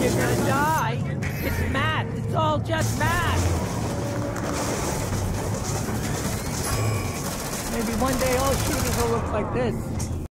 you're gonna die. It's math. It's all just math. Maybe one day all shooters will look like this.